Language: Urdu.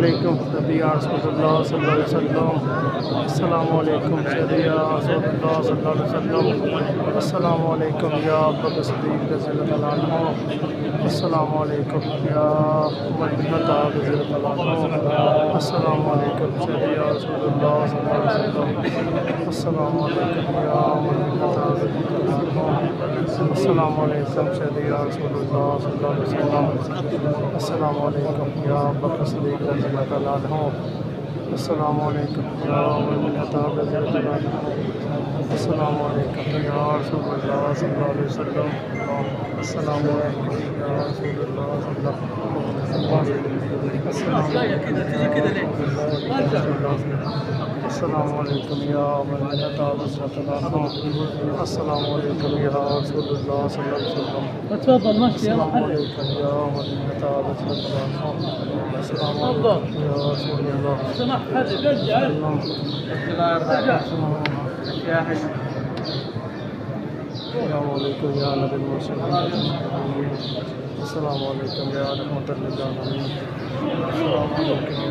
علیکم، نبی رسول اللہ صلی اللہ علیہ وسلم۔ السلام علیکم سیدی رسول اللہ صلی اللہ علیہ وسلم۔ السلام علیکم یا ابو صدیق رضی اللہ عنہ السلام علیکم یا عمر بن خطاب رضی اللہ عنہ السلام علیکم سیدی رسول اللہ صلی اللہ علیہ وسلم۔ السلام علیکم یا عمر بن خطاب رضی اللہ عنہ السلام علیکم سیدی رسول اللہ صلی اللہ علیہ وسلم. السلام علیکم یا بکر صدیق رضی اللہ عنہ. السلام علیکم یا عمر بن خطاب رضی اللہ عنہ. السلام علیکم یا رسول اللہ صلی اللہ علیہ وسلم. السلام علیکم یا رسول اللہ صلی اللہ علیہ وسلم. السلام عليكم يا من أتى السلام عليكم يا رسول الله صلى الله عليه وسلم تفضل ماشي يا السلام عليكم يا من أتى بسرة السلام عليكم يا رسول الله سمح حد ارجع ارجع يا حي السلام عليكم يا نبي المرسلين السلام علیکم یا رحمت للعالمین السلام علیکم